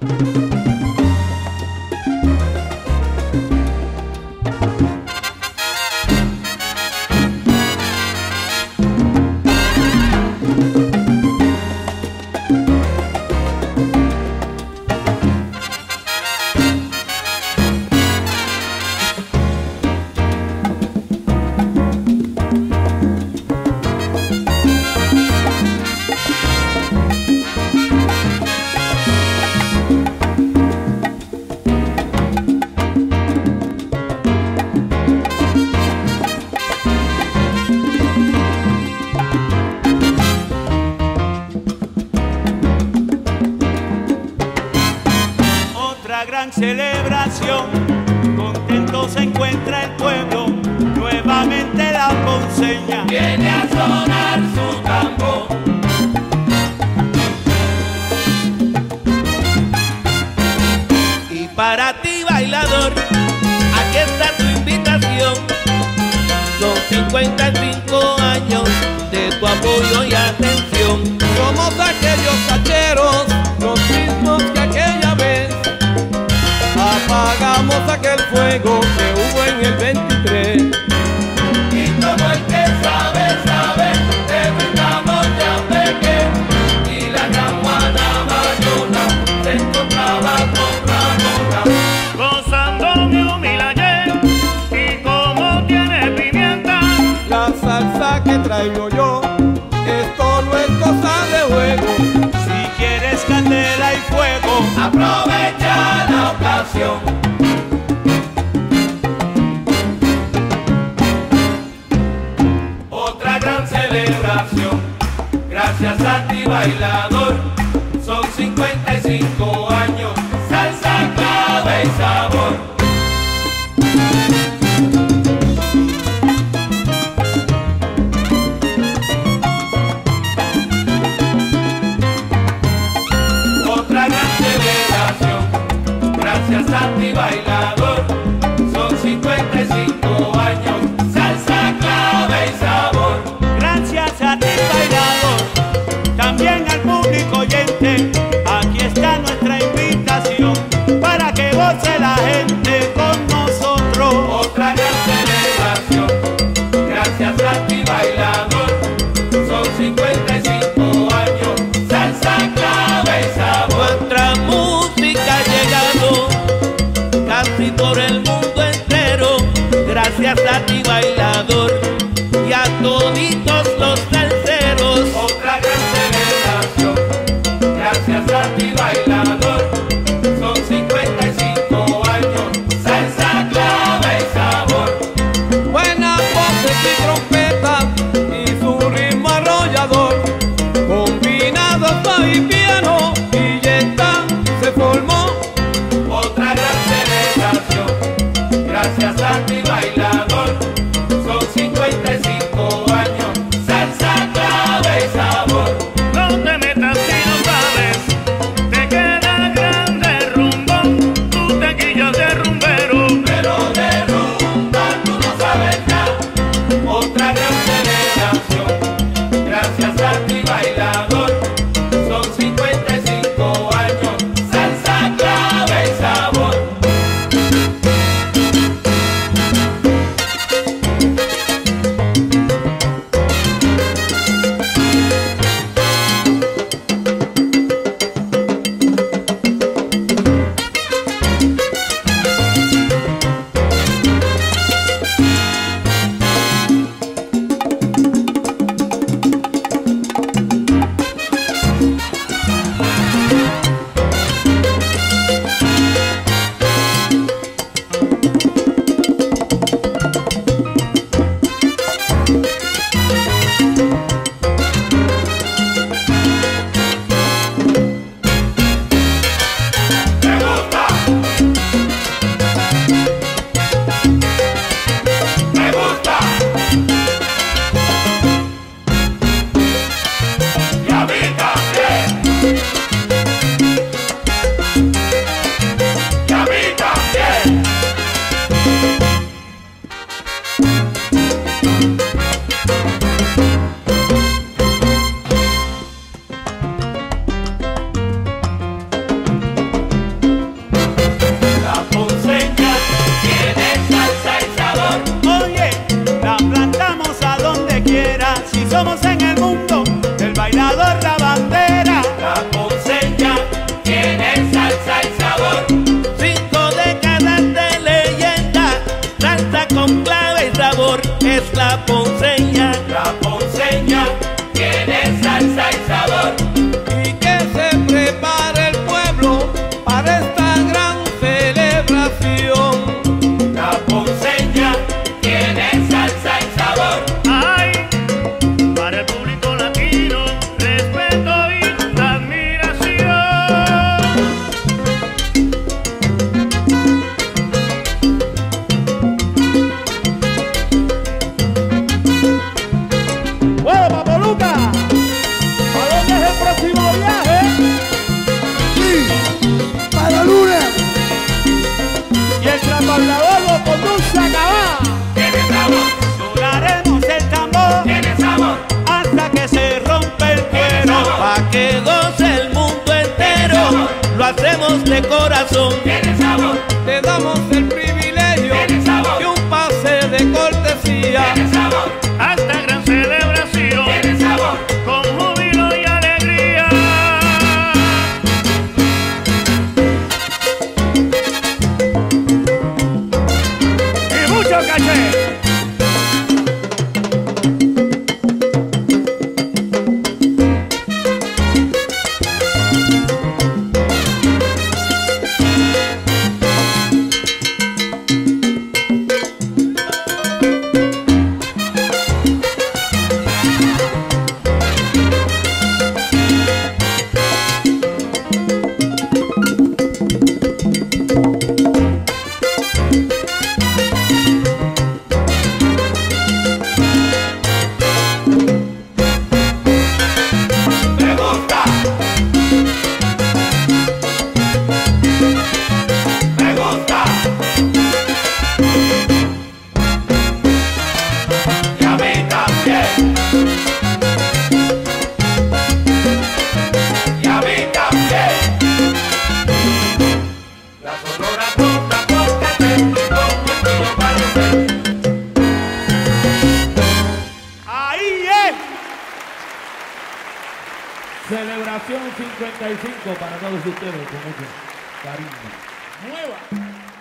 Otra gran celebración, contento se encuentra el pueblo, nuevamente la ponceña Viene a sonar su tambor. Y para ti, bailador, aquí está tu invitación. Son 55 años de tu apoyo y atención. Somos aquel fuego que hubo en el 23. Y todo el que sabe, sabe, te brindamos ya. Y la gran Guanamayona se encontraba con Ramona. gozando mi humilaye y como tiene pimienta. La salsa que traigo yo, esto no es cosa de juego. Si quieres candela y fuego, Aprovecha la ocasión. Gran celebración, gracias a ti bailador, son 55 años, salsa, clave y sabor. También al público oyente, aquí está nuestra invitación para que goce la gente con nosotros. Otra gran celebración, gracias a ti bailador, son 55 años, salsa, clave y sabor. Nuestra música ha llegado casi por el mundo entero. Gracias a ti, bailador, Satan. de corazón. Generación 55 para todos ustedes, con mucho cariño. ¡Nueva!